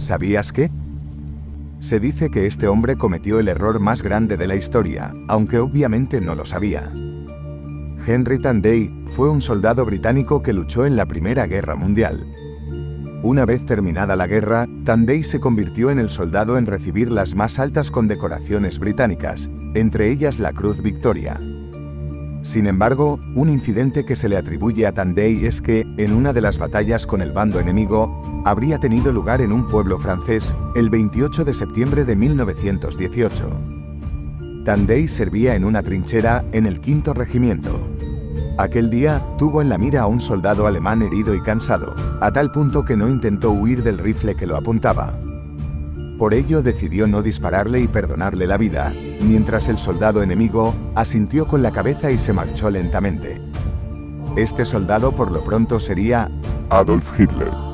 ¿Sabías qué? Se dice que este hombre cometió el error más grande de la historia, aunque obviamente no lo sabía. Henry Tanday fue un soldado británico que luchó en la Primera Guerra Mundial. Una vez terminada la guerra, Tanday se convirtió en el soldado en recibir las más altas condecoraciones británicas, entre ellas la Cruz Victoria. Sin embargo, un incidente que se le atribuye a Tanday es que, en una de las batallas con el bando enemigo, habría tenido lugar en un pueblo francés el 28 de septiembre de 1918. Tanday servía en una trinchera en el quinto regimiento. Aquel día tuvo en la mira a un soldado alemán herido y cansado, a tal punto que no intentó huir del rifle que lo apuntaba. Por ello decidió no dispararle y perdonarle la vida, mientras el soldado enemigo asintió con la cabeza y se marchó lentamente. Este soldado por lo pronto sería Adolf Hitler.